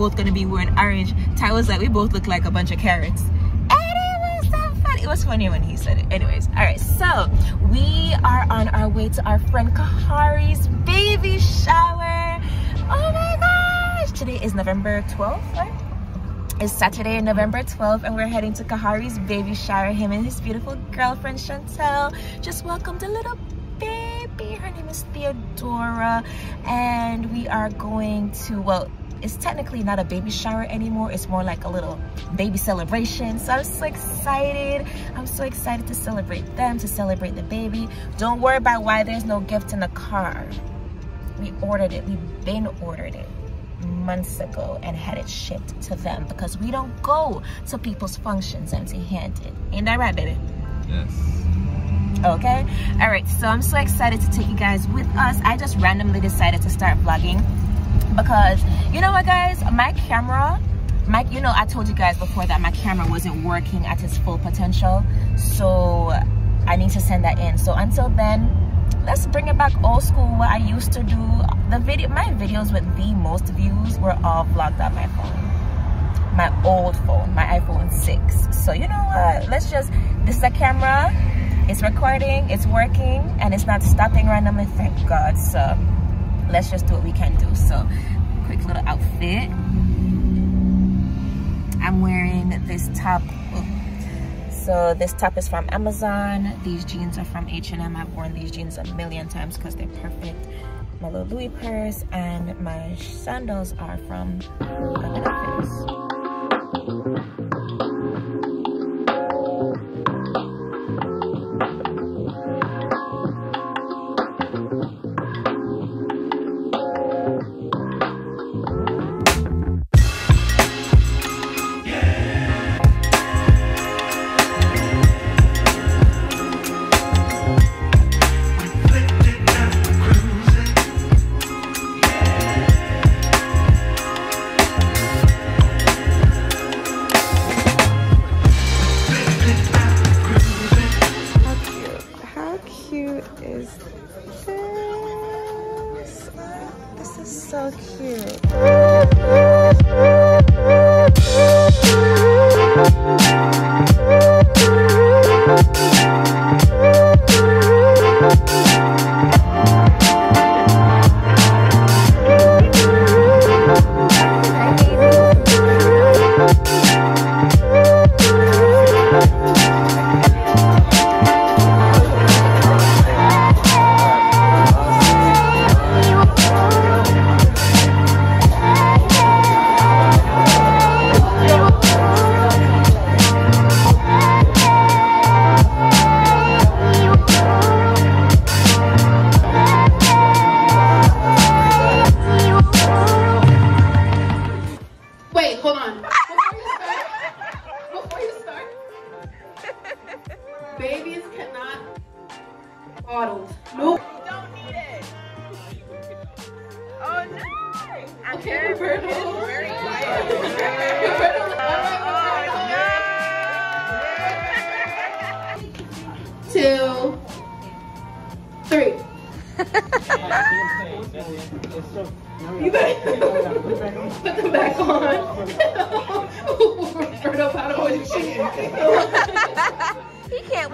both, gonna be wearing orange, Ty was like, we both look like a bunch of carrots. And it was so funny. It was funny when he said it. Anyways, all right, so we are on our way to our friend Kahari's baby shower. Oh my gosh! Today is November 12th, right? It's Saturday, November 12th, and we're heading to Kahari's baby shower. Him and his beautiful girlfriend, Chantel, just welcomed a little baby. Her name is Theodora, and we are going to, well, it's technically not a baby shower anymore. It's more like a little baby celebration. So I'm so excited. I'm so excited to celebrate them, to celebrate the baby. Don't worry about why there's no gift in the car. We ordered it. We've been ordered it months ago and had it shipped to them because we don't go to people's functions empty-handed. Ain't that right, baby? Yes. Okay. All right. So I'm so excited to take you guys with us. I just randomly decided to start vlogging because you know what, guys? My camera, my you know, I told you guys before that my camera wasn't working at its full potential, so I need to send that in. So until then, let's bring it back old school what i used to do the video my videos with the most views were all vlogged on my phone. My old phone my iphone 6 so you know what? Let's just this is a camera. It's recording it's working and it's not stopping randomly thank god. So let's just do what we can do. So quick little outfit. I'm wearing this top oh, so this top is from amazon. These jeans are from h&m i've worn these jeans a million times because they're perfect. My little louis purse and my sandals are from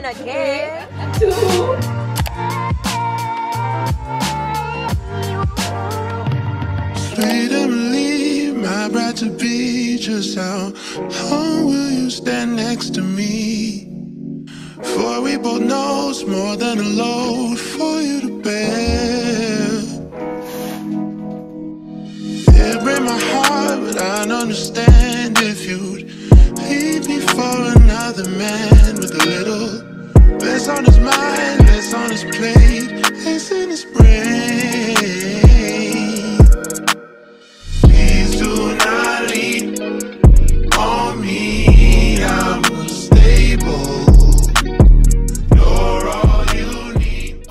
Win again. Two. Sweet Emily, my bride to be, just how long will you stand next to me? For we both know it's more than a load for you to bear. It break my heart, but I'd understand if you'd leave me for another man with a little on his mind, less on his plate, less in his brain. Please do not lean on me. I'm unstable. You're all you need.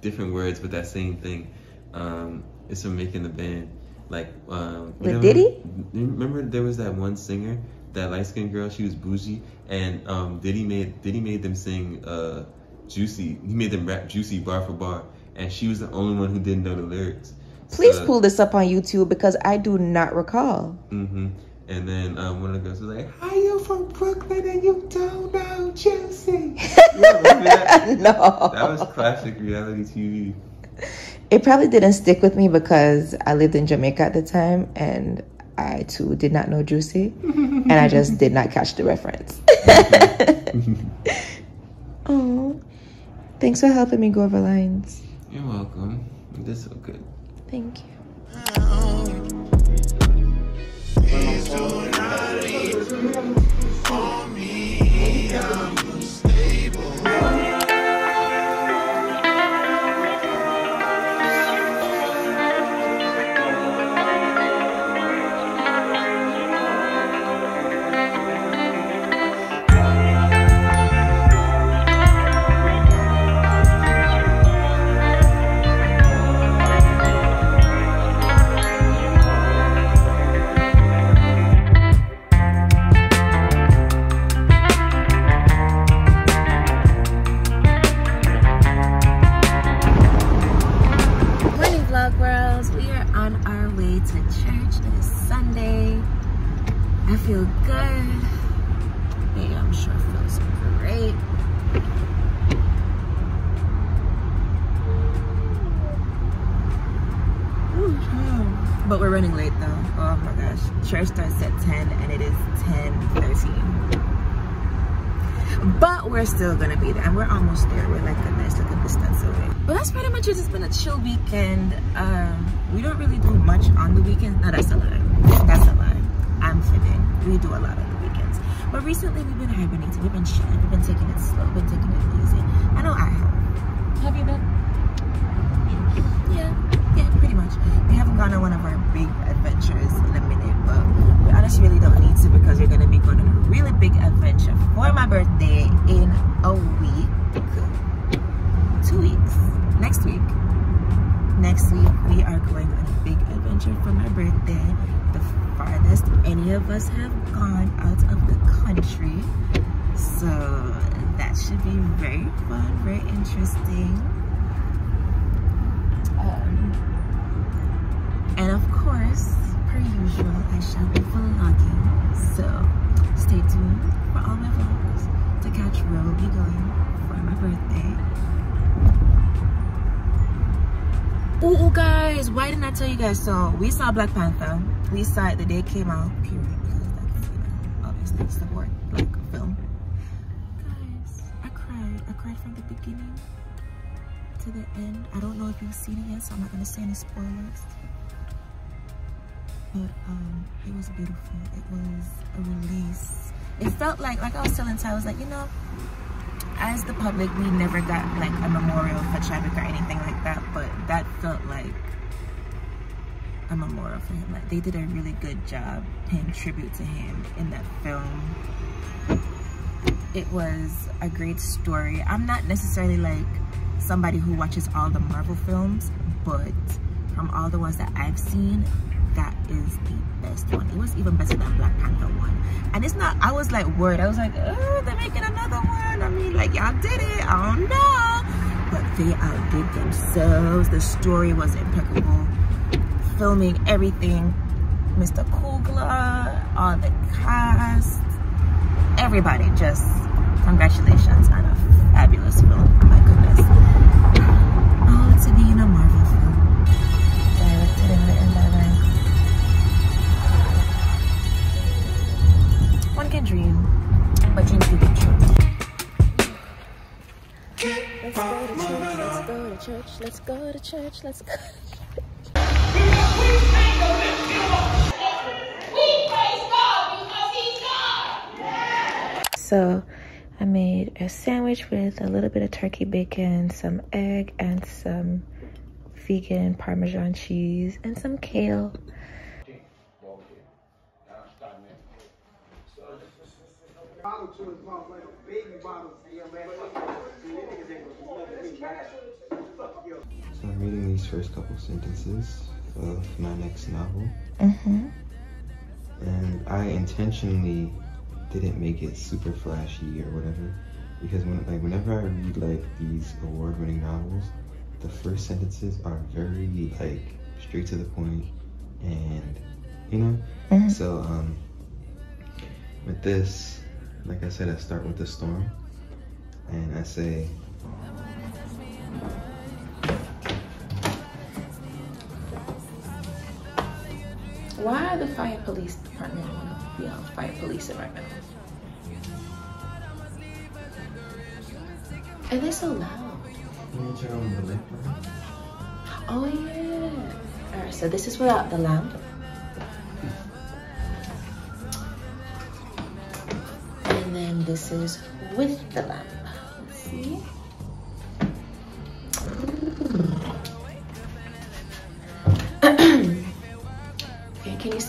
Different words, but that same thing. Um, it's from making the band. Like um, you With Diddy? Remember there was that one singer, that light skinned girl. She was bougie, and um, Diddy made Diddy made them sing uh, "Juicy." He made them rap "Juicy" bar for bar, and she was the only one who didn't know the lyrics. Please So- pull this up on YouTube because I do not recall. Mm-hmm. And then um, one of the girls was like, "How you from Brooklyn and you don't know Chelsea?" you remember that? no. That was classic reality TV. It probably didn't stick with me because I lived in Jamaica at the time and I too did not know Juicy and I just did not catch the reference. oh, thanks for helping me go over lines. You're welcome. This did so good. Thank you. We're running late though. Oh my gosh. Church starts at 10 and it is 10:13. But we're still gonna be there, and we're almost there. We're like a nice little distance away. But that's pretty much it. It's been a chill weekend. Um, we don't really do much on the weekends. No, that's a lie. That's a lie. I'm fibbing. We do a lot on the weekends. But recently we've been hibernating. We've been chilling. We've been taking it slow. We've been taking it easy. I know I have. Have you been? Yeah, yeah, pretty much. We haven't gone on one of our big adventures in a minute, but we honestly really don't need to because we're gonna be going on a really big adventure for my birthday in a week. Two weeks. Next week. Next week we are going on a big adventure for my birthday. The farthest any of us have gone out of the country. So that should be very fun, very interesting. Um, and of course, per usual, I shall be vlogging. So stay tuned for all my vlogs to catch where we'll be going for my birthday. Ooh, ooh, guys, why didn't I tell you guys? So we saw Black Panther. We saw it the day it came out, period, because that's, you know, obviously support black film. Guys, I cried. I cried from the beginning to the end. I don't know if you've seen it yet, so I'm not gonna say any spoilers. But um, it was beautiful. It was a release. It felt like, like I was telling Ty, I was like, you know, as the public, we never got like a memorial for Chadwick or anything like that, but that felt like a memorial for him. Like they did a really good job paying tribute to him in that film. It was a great story. I'm not necessarily like somebody who watches all the Marvel films, but from all the ones that I've seen, that is the best one. It was even better than Black Panther one. And it's not, I was like worried. I was like, oh, they're making another one. I mean, like, y'all did it. I don't know. But they outdid themselves. The story was impeccable. Filming everything. Mr. Coogler, all the cast, everybody just congratulations on a fabulous film. My goodness. Go let's go let's go. So I made a sandwich with a little bit of turkey bacon, some egg, and some vegan Parmesan cheese, and some kale. So I'm reading these first couple sentences of my next novel, Mm-hmm. and I intentionally didn't make it super flashy or whatever, because when like whenever I read like these award-winning novels, the first sentences are very like straight to the point and you know Mhm. so um with this like i said i start with the storm and i say Why are the fire police department want to be on fire policing right now? Are they so loud? Can you turn on the lamp? Oh yeah. Alright, so this is without the lamp. And then this is with the lamp.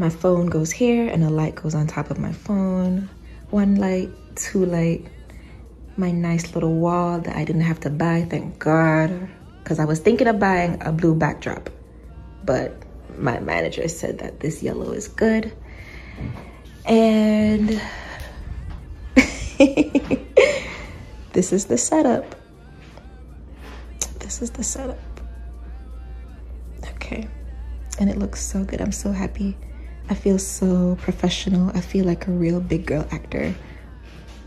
My phone goes here and a light goes on top of my phone. One light, two light. My nice little wall that I didn't have to buy, thank God. Because I was thinking of buying a blue backdrop. But my manager said that this yellow is good. And this is the setup. This is the setup. Okay. And it looks so good. I'm so happy. I feel so professional. I feel like a real big girl actor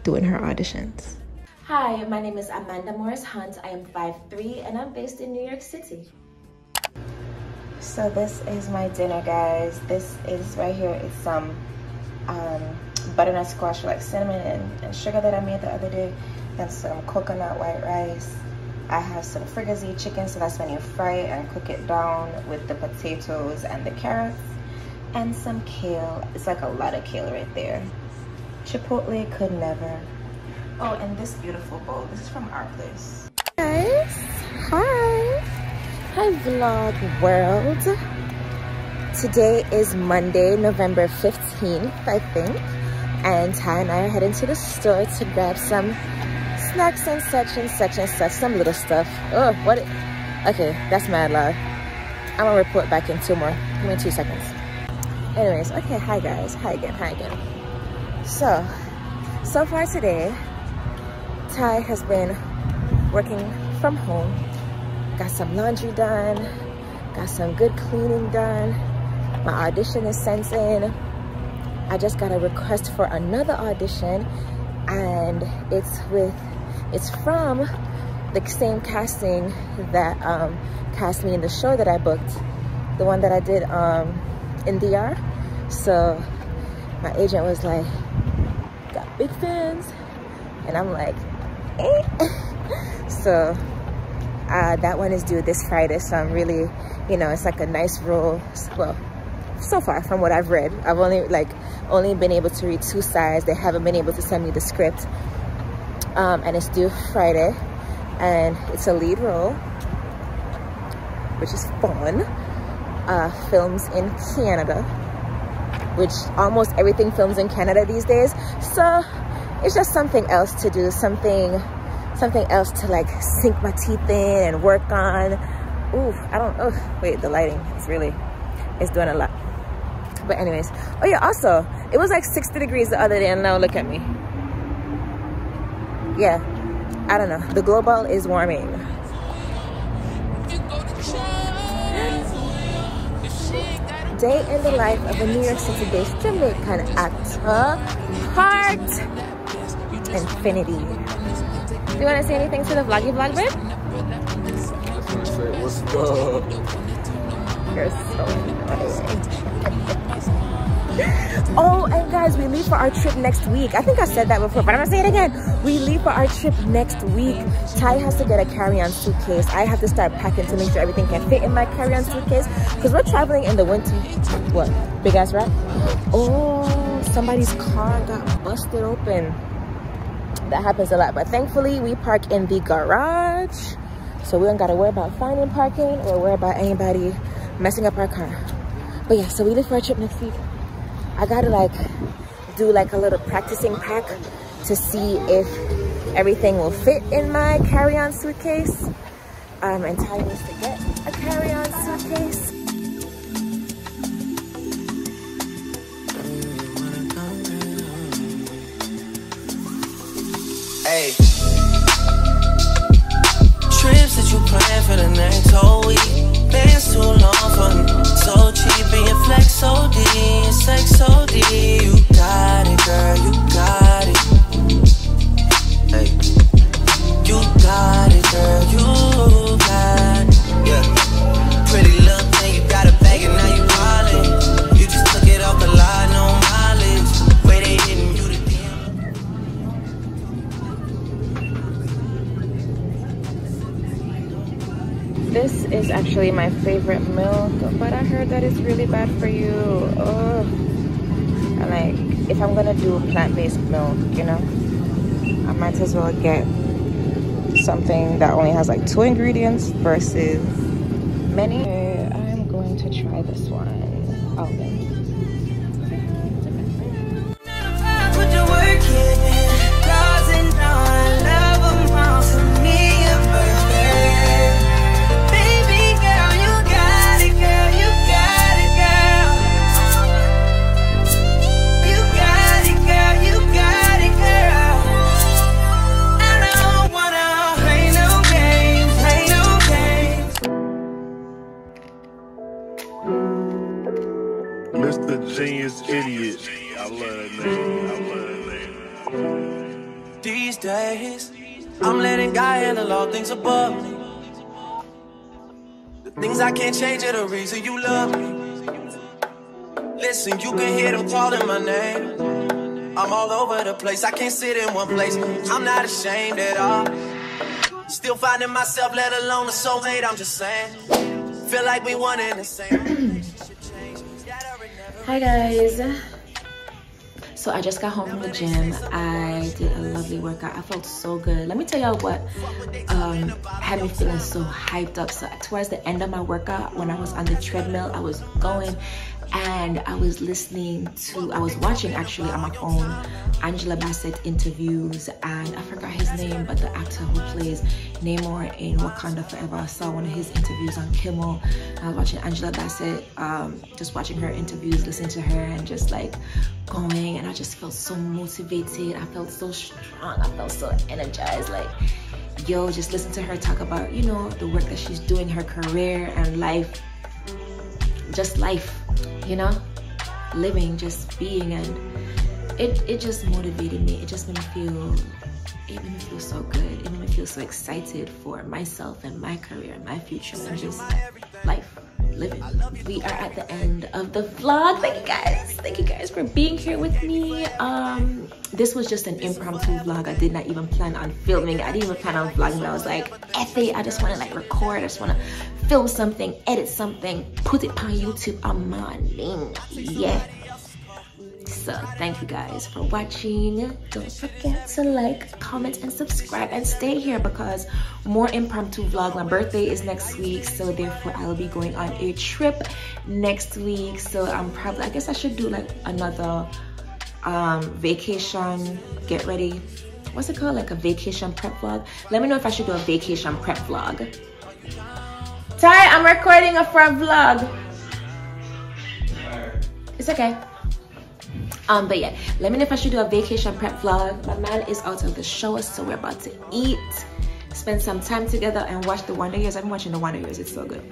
doing her auditions. Hi, my name is Amanda Morris Hunt. I am 5'3 and I'm based in New York City. So this is my dinner, guys. This is right here. It's some um, butternut squash, like cinnamon and, and sugar that I made the other day, and some coconut white rice. I have some fricassee chicken, so that's when you fry it and cook it down with the potatoes and the carrots, and some kale. It's like a lot of kale right there. Chipotle could never. Oh, and this beautiful bowl. This is from our place. Guys, hi. Hi, vlog world. Today is Monday, November 15th, I think. And Ty and I are heading to the store to grab some snacks and such and such and such, some little stuff. Oh, what? Okay, that's mad loud. I'm gonna report back in two more. Give me two seconds. Anyways, okay, hi guys. Hi again, hi again. So, so far today, Ty has been working from home. Got some laundry done, got some good cleaning done. My audition is sent in. I just got a request for another audition and it's with it's from the same casting that um, cast me in the show that I booked, the one that I did um, in DR. So my agent was like, got big fans, and I'm like, eh. so uh, that one is due this Friday. So I'm really, you know, it's like a nice role. Well, so far from what I've read, I've only like only been able to read two sides. They haven't been able to send me the script, um, and it's due Friday, and it's a lead role, which is fun. Uh, films in Canada, which almost everything films in Canada these days. So it's just something else to do, something, something else to like sink my teeth in and work on. Ooh, I don't. Oh, wait, the lighting is really, it's doing a lot. But anyways, oh yeah, also, it was like 60 degrees the other day and now look at me. Yeah, I don't know. The global is warming. Day in the life of a New York City based Jamaican actor, Heart Infinity. Do you want to say anything to the vloggy vlog, babe? What's up? Oh, and guys, we leave for our trip next week. I think I said that before, but I'm gonna say it again. We leave for our trip next week. Ty has to get a carry-on suitcase. I have to start packing to make sure everything can fit in my carry-on suitcase because we're traveling in the winter. What? Big ass rat? Oh, somebody's car got busted open. That happens a lot, but thankfully we park in the garage. So we don't gotta worry about finding parking or worry about anybody messing up our car. But yeah, so we leave for our trip next week. I gotta like do like a little practicing pack to see if everything will fit in my carry-on suitcase. Um, and Ty needs to get a carry-on suitcase. Hey. Trips that you plan for the next whole week. Bands too long for me. So cheap your flex OD and sex OD. You got it, girl, you got it. Hey. You got it, girl, you This is actually my favorite milk, but I heard that it's really bad for you. And like, if I'm gonna do plant-based milk, you know, I might as well get something that only has like two ingredients versus many. Things above me. The things I can't change are the reason you love me. Listen, you can hear them calling my name. I'm all over the place, I can't sit in one place. I'm not ashamed at all. Still finding myself, let alone a soulmate, I'm just saying. Feel like we one in the same. Hi guys. So I just got home from the gym. I did a lovely workout. I felt so good. Let me tell y'all what um, had me feeling so hyped up. So towards the end of my workout, when I was on the treadmill, I was going and I was listening to, I was watching actually on my phone Angela Bassett interviews and I forgot his name, but the actor who plays Namor in Wakanda Forever. I saw one of his interviews on Kimmel. I was watching Angela Bassett, um, just watching her interviews, listening to her and just like going and I just felt so motivated. I felt so strong. I felt so energized. Like, yo, just listen to her talk about, you know, the work that she's doing, her career and life. Just life, you know? Living, just being and it, it just motivated me. It just made me feel it made me feel so good. It made me feel so excited for myself and my career and my future and just life, living. We are at the end of the vlog. Thank you guys. Thank you guys for being here with me. Um, this was just an impromptu vlog. I did not even plan on filming. I didn't even plan on vlogging. I was like, F it. I just want to like record. I just want to film something, edit something, put it on YouTube. I'm on Yeah. So thank you guys for watching. Don't forget to like, comment, and subscribe and stay here because more impromptu vlog. My birthday is next week, so therefore I will be going on a trip next week. So I'm probably I guess I should do like another um vacation get ready. What's it called? Like a vacation prep vlog. Let me know if I should do a vacation prep vlog. Ty, I'm recording a front vlog. It's okay. Um, but yeah, let me know if I should do a vacation prep vlog. My man is out of the show, so we're about to eat, spend some time together, and watch the Wonder Years. I'm watching the Wonder Years. It's so good.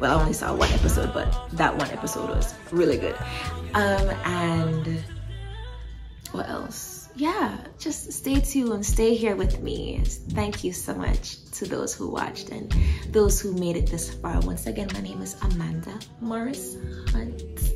Well, I only saw one episode, but that one episode was really good. Um, and what else? Yeah, just stay tuned. Stay here with me. Thank you so much to those who watched and those who made it this far. Once again, my name is Amanda Morris Hunt.